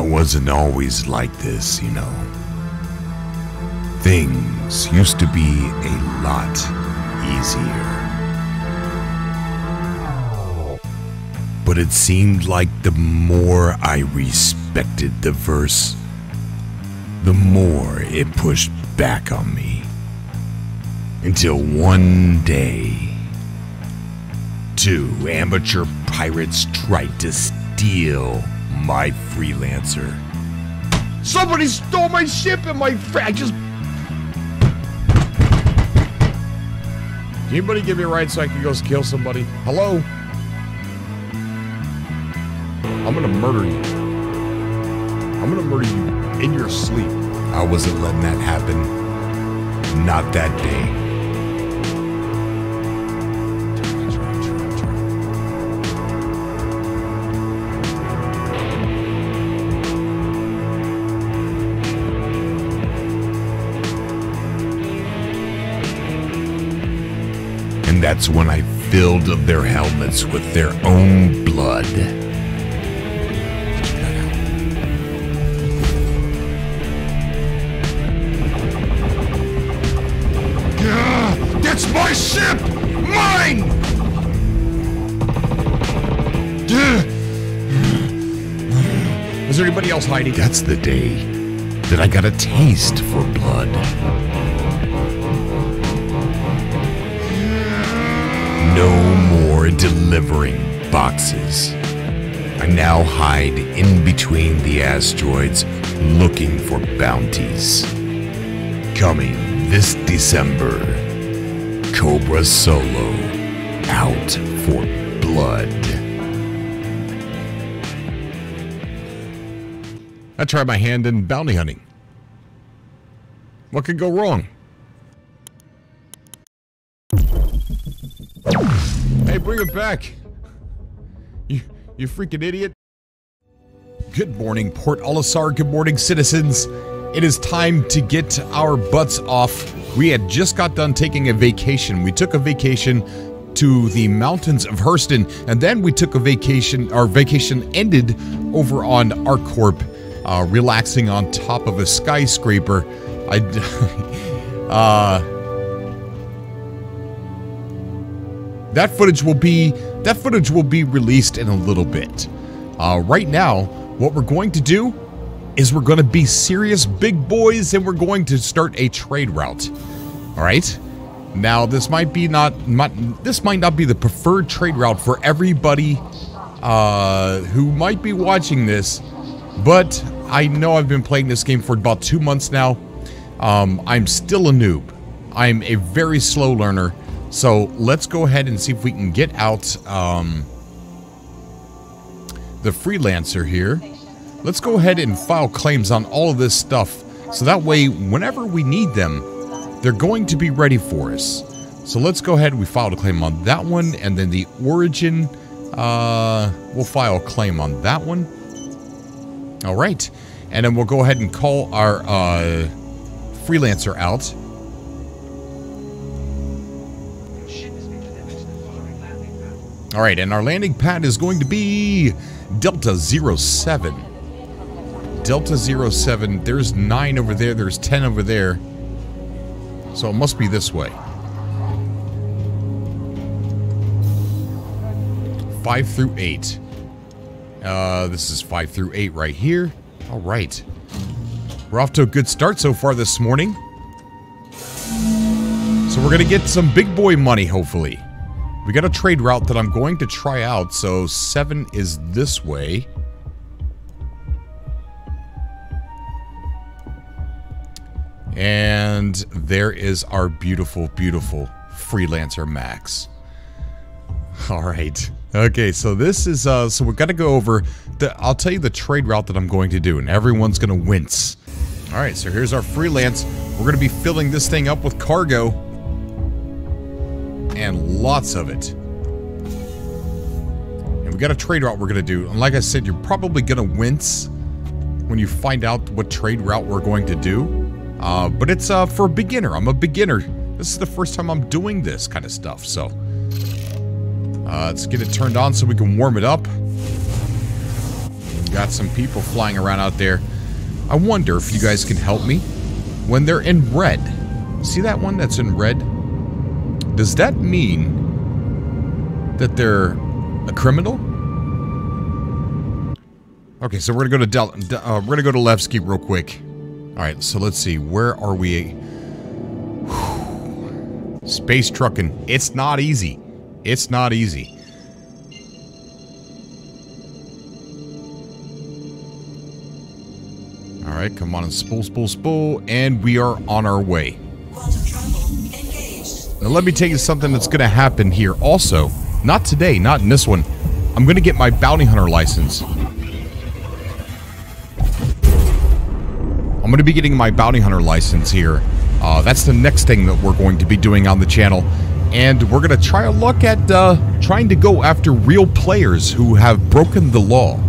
I wasn't always like this, you know. Things used to be a lot easier. But it seemed like the more I respected the verse, the more it pushed back on me. Until one day, two amateur pirates tried to steal my freelancer. Somebody stole my ship and my fr- I just. Anybody give me a ride so I can go kill somebody? Hello? I'm gonna murder you. I'm gonna murder you in your sleep. I wasn't letting that happen. Not that day. That's when I filled their helmets with their own blood. That's my ship! Mine! Is there anybody else hiding? That's the day that I got a taste for blood. Delivering boxes. I now hide in between the asteroids looking for bounties. Coming this December, Cobra Solo out for blood. I tried my hand in bounty hunting. What could go wrong? Hey, bring it back. You, you freaking idiot. Good morning, Port Olisar. Good morning, citizens. It is time to get our butts off. We had just got done taking a vacation. We took a vacation to the mountains of Hurston, and then we took a vacation. Our vacation ended over on ArcCorp, uh, relaxing on top of a skyscraper. I, uh, that footage will be that footage will be released in a little bit. Uh, right now, what we're going to do is we're going to be serious big boys, and we're going to start a trade route. All right. Now, this might be not, not this might not be the preferred trade route for everybody uh, who might be watching this, but I know I've been playing this game for about two months now. Um, I'm still a noob. I'm a very slow learner. So let's go ahead and see if we can get out um, the freelancer here. Let's go ahead and file claims on all of this stuff. So that way, whenever we need them, they're going to be ready for us. So let's go ahead. And we filed a claim on that one. And then the origin, uh, we'll file a claim on that one. All right. And then we'll go ahead and call our uh, freelancer out. All right, and our landing pad is going to be Delta 07. Delta 07. There's 9 over there. There's 10 over there. So it must be this way. 5 through 8. Uh, this is 5 through 8 right here. All right. We're off to a good start so far this morning. So we're going to get some big boy money, hopefully. We got a trade route that I'm going to try out. So 7 is this way. And there is our beautiful, beautiful freelancer Max. All right. Okay, so this is uh so we're gonna go over the I'll tell you the trade route that I'm going to do, and everyone's gonna wince. Alright, so here's our freelance. We're gonna be filling this thing up with cargo. And lots of it. And we got a trade route we're gonna do. And like I said, you're probably gonna wince when you find out what trade route we're going to do. Uh, but it's uh, for a beginner. I'm a beginner. This is the first time I'm doing this kind of stuff, so. Uh, let's get it turned on so we can warm it up. got some people flying around out there. I wonder if you guys can help me when they're in red. See that one that's in red? Does that mean that they're a criminal? Okay, so we're gonna go to Del uh, we're gonna go to Levski real quick. All right, so let's see. Where are we? Space trucking. It's not easy. It's not easy. All right, come on and spool, spool, spool, and we are on our way. Now let me tell you something that's going to happen here also. Not today, not in this one. I'm going to get my bounty hunter license. I'm going to be getting my bounty hunter license here. Uh, that's the next thing that we're going to be doing on the channel. And we're going to try a look at uh, trying to go after real players who have broken the law.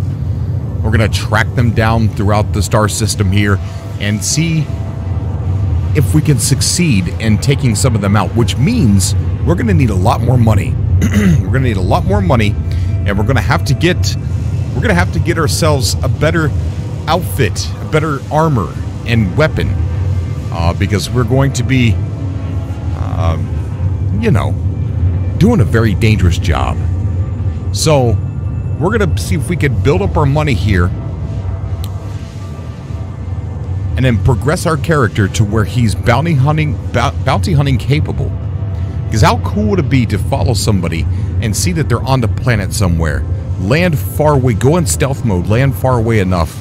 We're going to track them down throughout the star system here and see if we can succeed in taking some of them out, which means we're going to need a lot more money. we're going to need a lot more money, and we're going to have to get we're going to have to get ourselves a better outfit, a better armor and weapon, uh, because we're going to be, uh, you know, doing a very dangerous job. So we're going to see if we can build up our money here and then progress our character to where he's bounty hunting bounty hunting capable. Because how cool would it be to follow somebody and see that they're on the planet somewhere, land far away, go in stealth mode, land far away enough,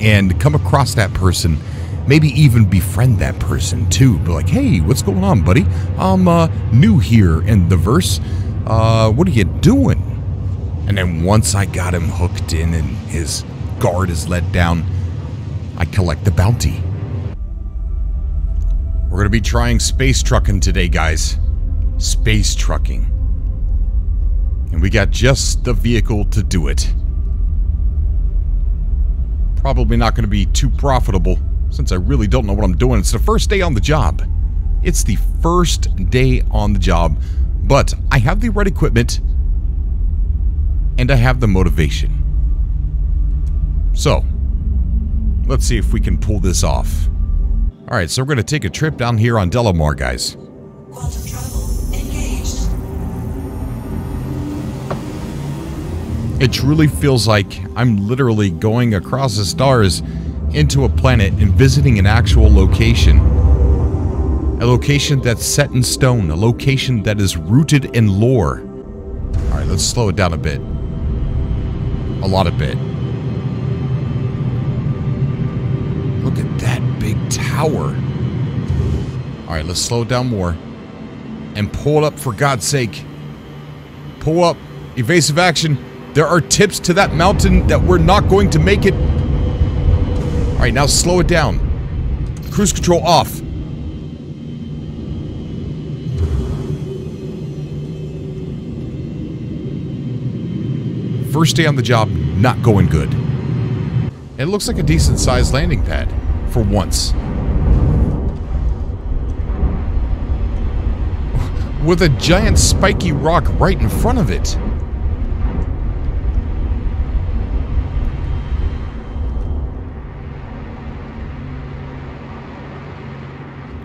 and come across that person, maybe even befriend that person too. Be like, hey, what's going on, buddy? I'm uh, new here in the verse. Uh, what are you doing? And then once I got him hooked in and his guard is let down, I collect the bounty. We're going to be trying space trucking today, guys. Space trucking. And we got just the vehicle to do it. Probably not going to be too profitable, since I really don't know what I'm doing. It's the first day on the job. It's the first day on the job, but I have the right equipment, and I have the motivation. So, Let's see if we can pull this off. Alright, so we're going to take a trip down here on Delamar, guys. It truly feels like I'm literally going across the stars into a planet and visiting an actual location. A location that's set in stone, a location that is rooted in lore. Alright, let's slow it down a bit. A lot of bit. Look at that big tower. All right, let's slow down more. And pull up for God's sake. Pull up. Evasive action. There are tips to that mountain that we're not going to make it. All right, now slow it down. Cruise control off. First day on the job, not going good. It looks like a decent sized landing pad, for once. With a giant spiky rock right in front of it.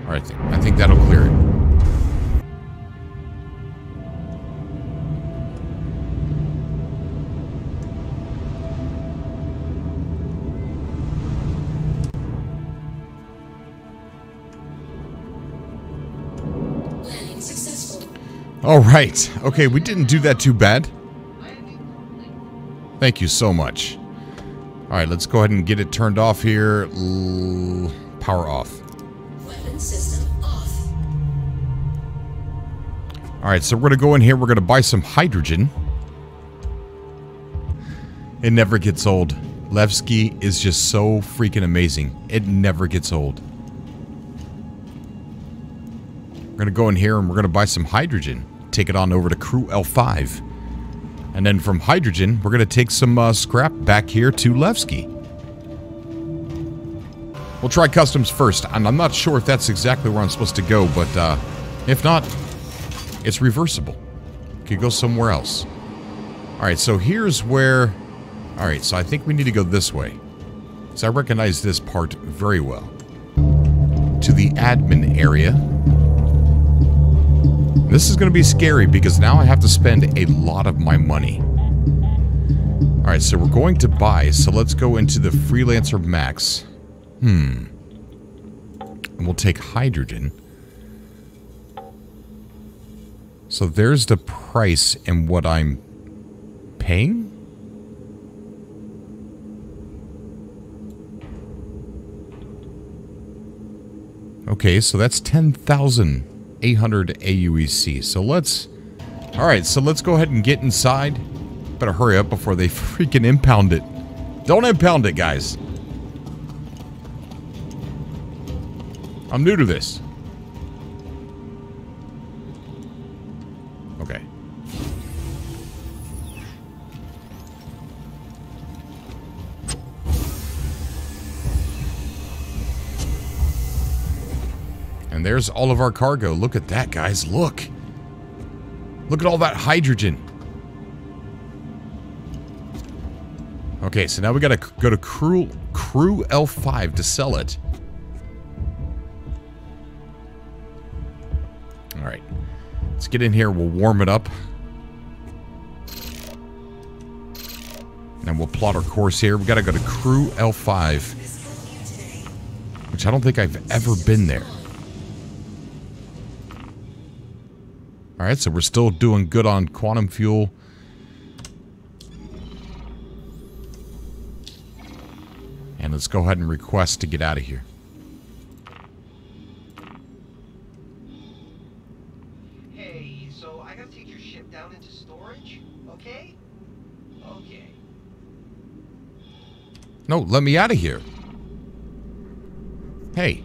Alright, I think that'll clear it. All right. Okay, we didn't do that too bad. Thank you so much. All right, let's go ahead and get it turned off here. L power off. Weapon system off. All right, so we're going to go in here. We're going to buy some hydrogen. It never gets old. Levski is just so freaking amazing. It never gets old. We're going to go in here and we're going to buy some hydrogen take it on over to Crew L5. And then from Hydrogen, we're going to take some uh, scrap back here to Levski. We'll try customs first, and I'm not sure if that's exactly where I'm supposed to go, but uh, if not, it's reversible. Could go somewhere else. Alright, so here's where Alright, so I think we need to go this way. So I recognize this part very well. To the admin area. This is going to be scary because now I have to spend a lot of my money. Alright, so we're going to buy, so let's go into the Freelancer Max. Hmm. And we'll take hydrogen. So there's the price and what I'm paying? Okay, so that's 10,800 AUEC. So let's... Alright, so let's go ahead and get inside. Better hurry up before they freaking impound it. Don't impound it, guys. I'm new to this. There's all of our cargo. Look at that, guys. Look. Look at all that hydrogen. Okay, so now we gotta go to Crew, Crew L5 to sell it. Alright. Let's get in here. We'll warm it up. And we'll plot our course here. We gotta go to Crew L5. Which I don't think I've ever been there. Alright, so we're still doing good on quantum fuel. And let's go ahead and request to get out of here. Hey, so I gotta take your ship down into storage, okay? Okay. No, let me out of here. Hey,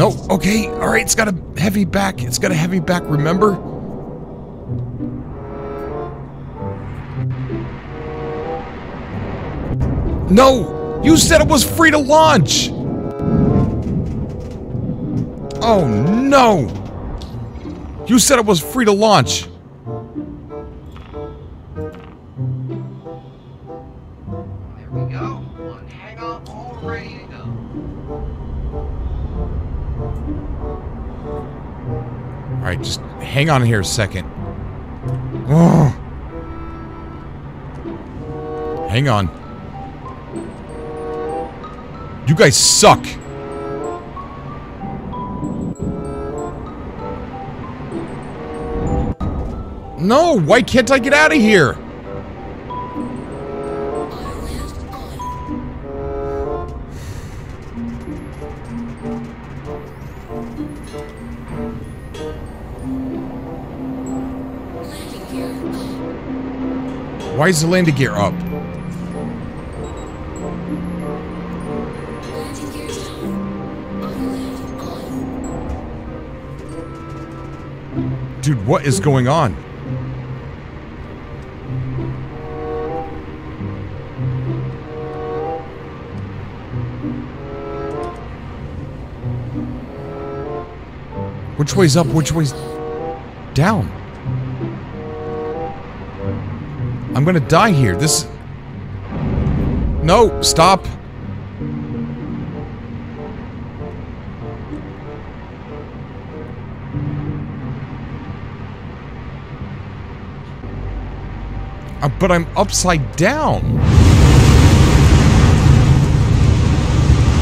no, okay, alright, it's got a heavy back. It's got a heavy back, remember? No! You said it was free to launch! Oh no! You said it was free to launch! Hang on here a second. Oh. Hang on. You guys suck. No, why can't I get out of here? Why is the landing gear up? Dude, what is going on? Which way's up? Which way's down? I'm gonna die here. This. No, stop. Uh, but I'm upside down.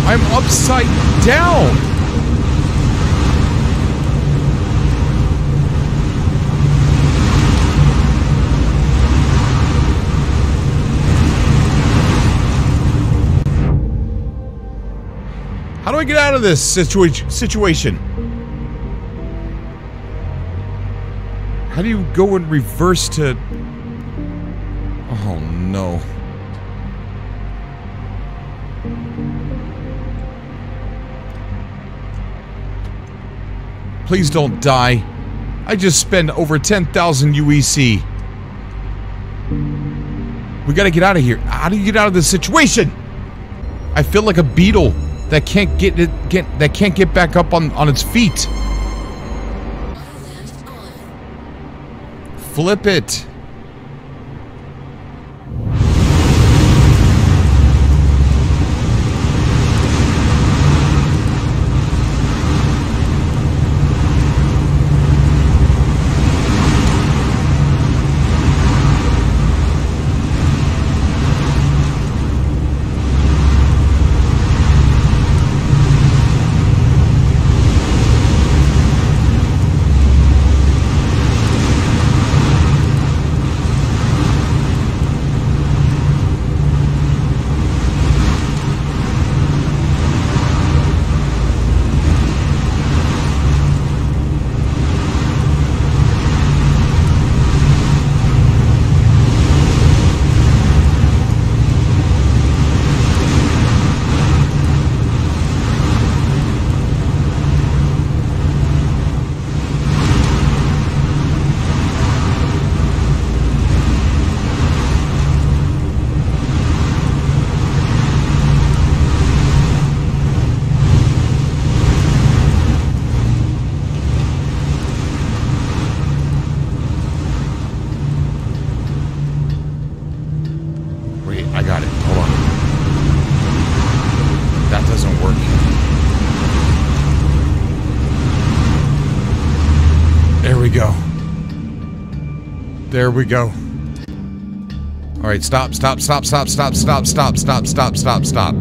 I'm upside down. Do get out of this situa- situation? How do you go in reverse to... Oh no. Please don't die. I just spent over 10,000 UEC. We gotta get out of here. How do you get out of this situation? I feel like a beetle. That can't get it get that can't get back up on on its feet. Flip it. Wait, I got it. Hold on. That doesn't work. There we go. There we go. All right, stop, stop, stop, stop, stop, stop, stop, stop, stop, stop, stop.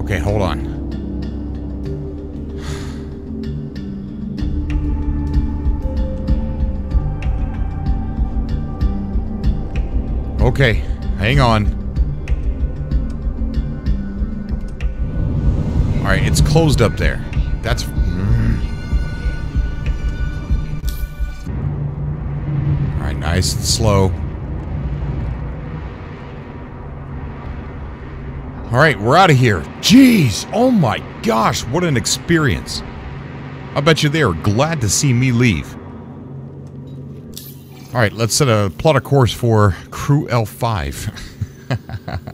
Okay, hold on. Okay, hang on. All right, it's closed up there. That's. Nice and slow. All right, we're out of here. Jeez, oh my gosh, what an experience. I bet you they are glad to see me leave. All right, let's set a plot a course for Crew L5.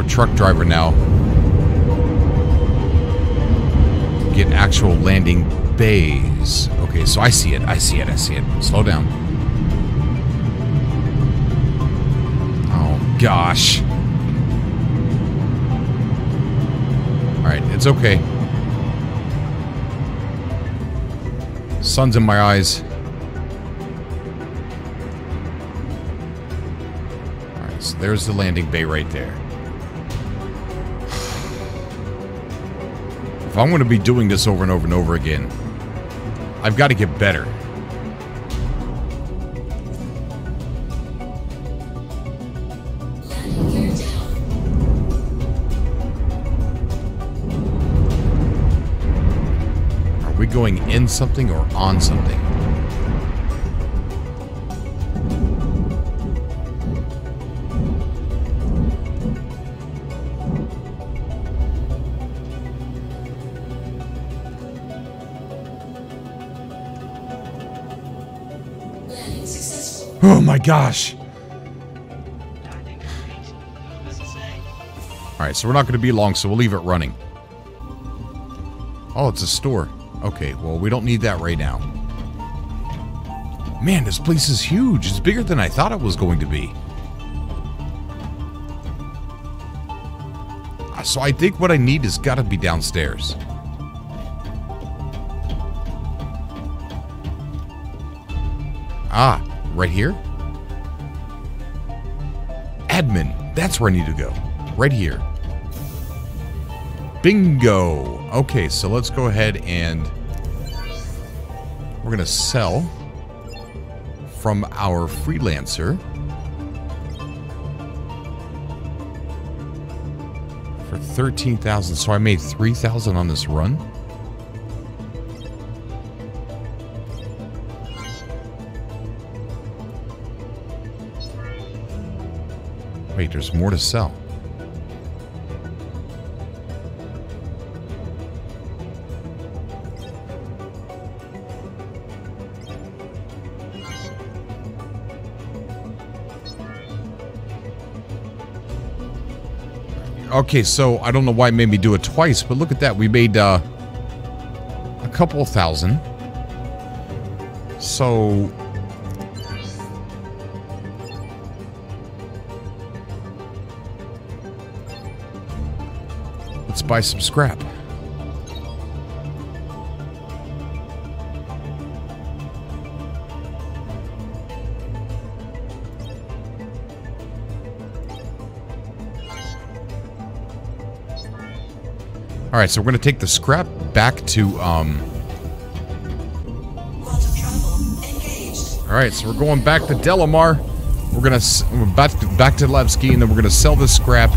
A truck driver now, get actual landing bays. Okay, so I see it. I see it. I see it. Slow down. Oh, gosh. Alright, it's okay. Sun's in my eyes. Alright, so there's the landing bay right there. I'm going to be doing this over and over and over again, I've got to get better. Are we going in something or on something? Oh my gosh. Alright, so we're not going to be long, so we'll leave it running. Oh, it's a store. Okay, well, we don't need that right now. Man, this place is huge. It's bigger than I thought it was going to be. Uh, So I think what I need has got to be downstairs. Ah, right here? Admin. That's where I need to go. Right here. Bingo. Okay, so let's go ahead and we're going to sell from our freelancer for 13,000. So I made 3,000 on this run. there's more to sell. Okay, so I don't know why it made me do it twice, but look at that. We made uh, a couple thousand. So let's buy some scrap. All right, so we're going to take the scrap back to um. All right, so we're going back to Delamar. We're gonna back to, back to Levski, and then we're gonna sell this scrap,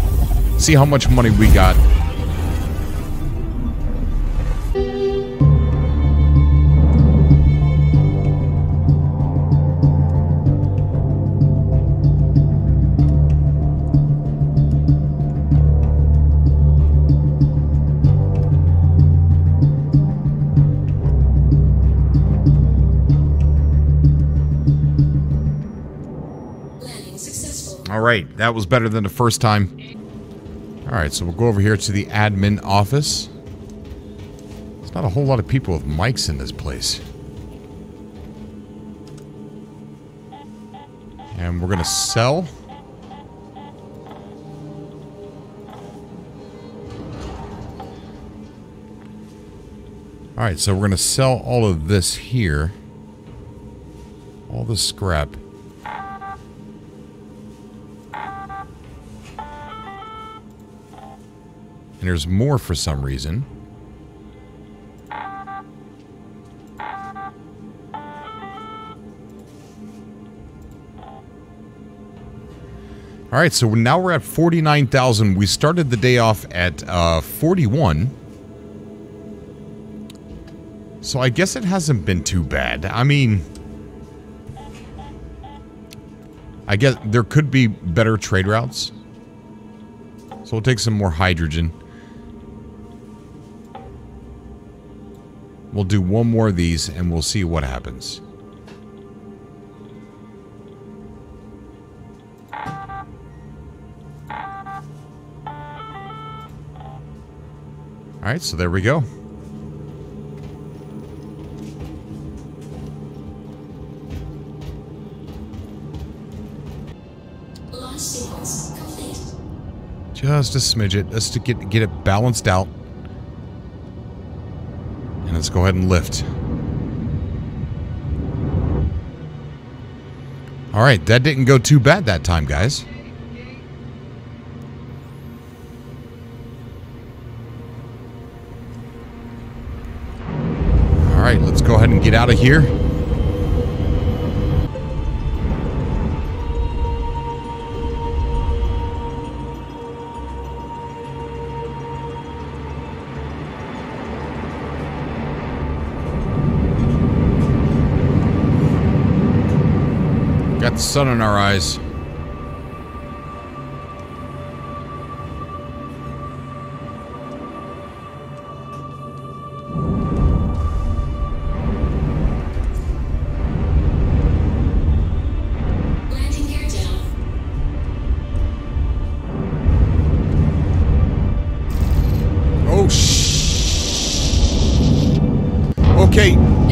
see how much money we got. Successful. All right, that was better than the first time. All right, so we'll go over here to the admin office. There's not a whole lot of people with mics in this place. And we're gonna sell. All right, so we're gonna sell all of this here. All the scrap. And there's more for some reason. All right, so now we're at 49,000. We started the day off at uh, 41. So I guess it hasn't been too bad. I mean, I guess there could be better trade routes. So we'll take some more hydrogen. We'll do one more of these and we'll see what happens. All right, so there we go. Launch sequence complete. Just a smidget, just to get get it balanced out. Let's go ahead and lift. All right, that didn't go too bad that time, guys. All right, let's go ahead and get out of here. Got the sun in our eyes. Landing gear down. Oh, shh. Okay.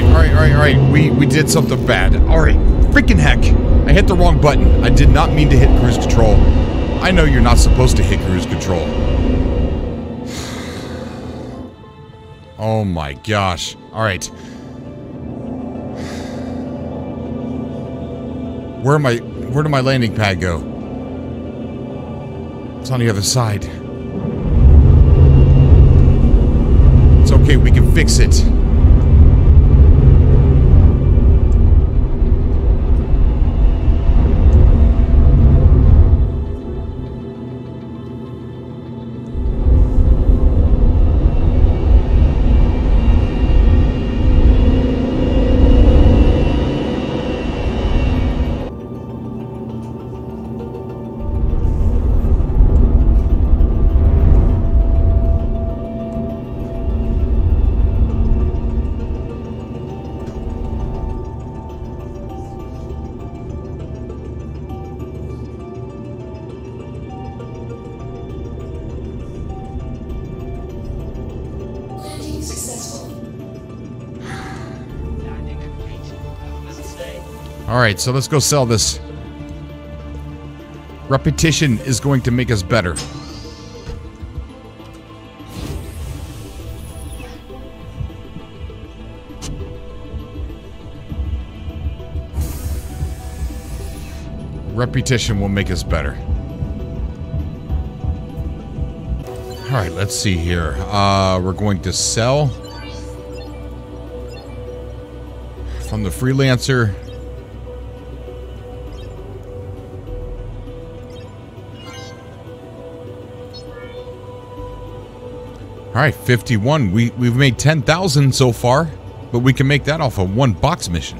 Right, all right, all right, all right. We we did something bad. All right. Freaking heck. I hit the wrong button. I did not mean to hit cruise control. I know you're not supposed to hit cruise control. Oh my gosh. All right. Where am I? Where did my landing pad go? It's on the other side. It's okay, we can fix it. All right, so let's go sell this. Repetition is going to make us better. Repetition will make us better. All right, let's see here. Uh, we're going to sell from the freelancer. All right, 51. We we've made 10,000 so far, but we can make that off of one box mission.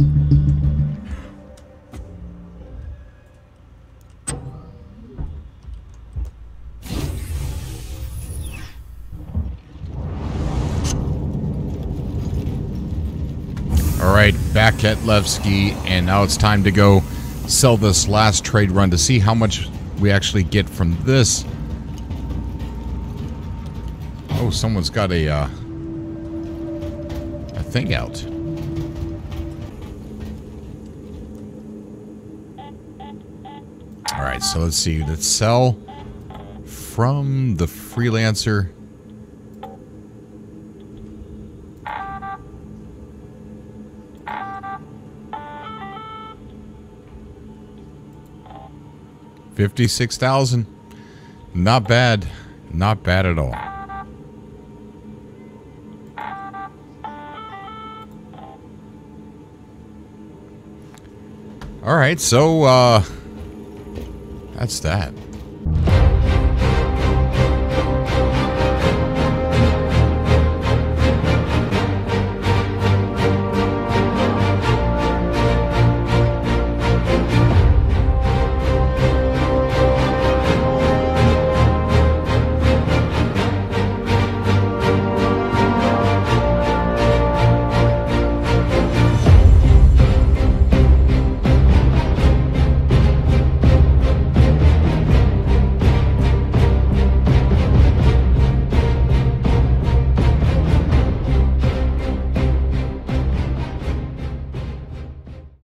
All right, back at Levski, and now it's time to go sell this last trade run to see how much we actually get from this. Oh, someone's got a uh, a thing out. So let's see. Let's sell from the freelancer. Fifty-six thousand. Not bad. Not bad at all. All right, so uh that's that.